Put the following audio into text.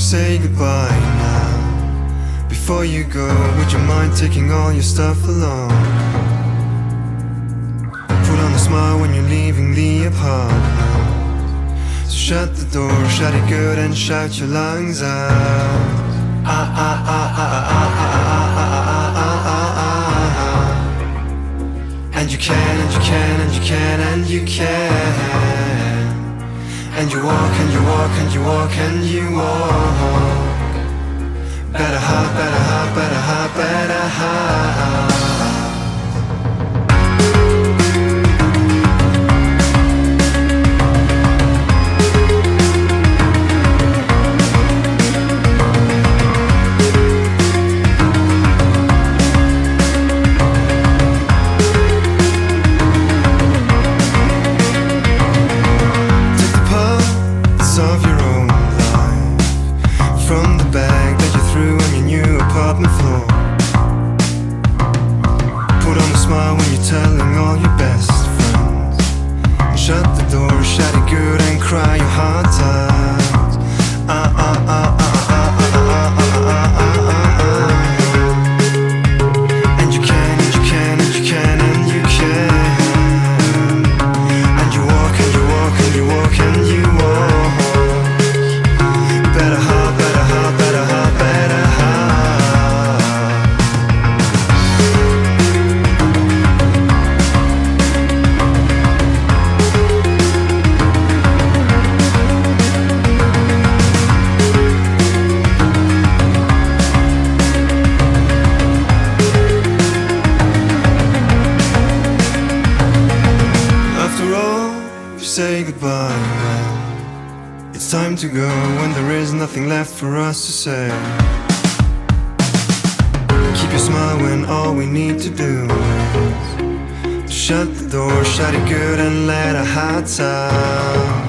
say goodbye now. Before you go, would you mind taking all your stuff along? Put on a smile when you're leaving the apartment. So shut the door, shut it good, and shout your lungs out. Ah ah ah ah ah ah ah ah ah ah. And you can, and you can, and you can, and you can. And you walk, and you walk, and you walk, and you walk. Say goodbye. Well, it's time to go when there is nothing left for us to say. Keep your smile when all we need to do is shut the door, shut it good, and let our hearts out.